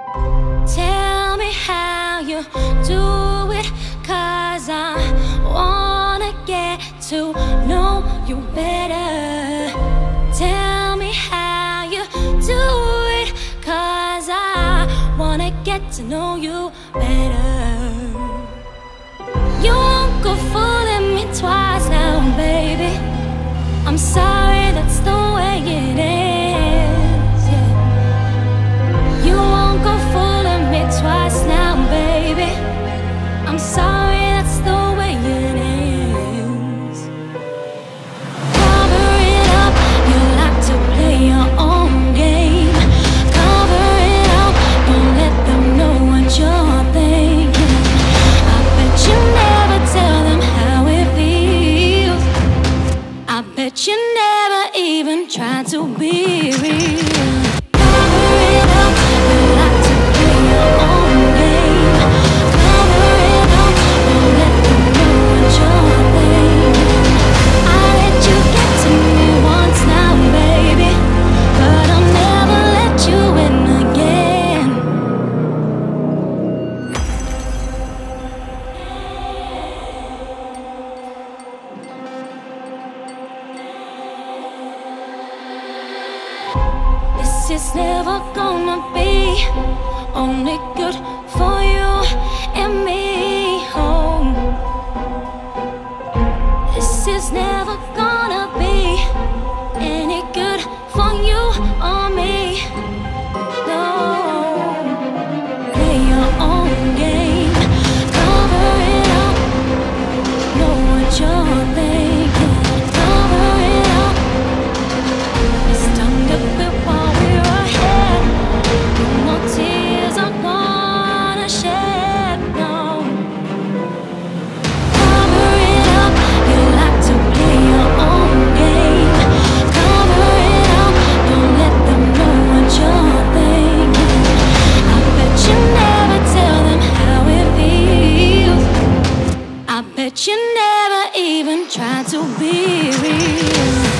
Tell me how you do it, cause I wanna get to know you better. Tell me how you do it, cause I wanna get to know you better. You won't go fooling me twice now, baby. I'm sorry, that's the even try to be real. Is never gonna be only good for you. but you never even tried to be real.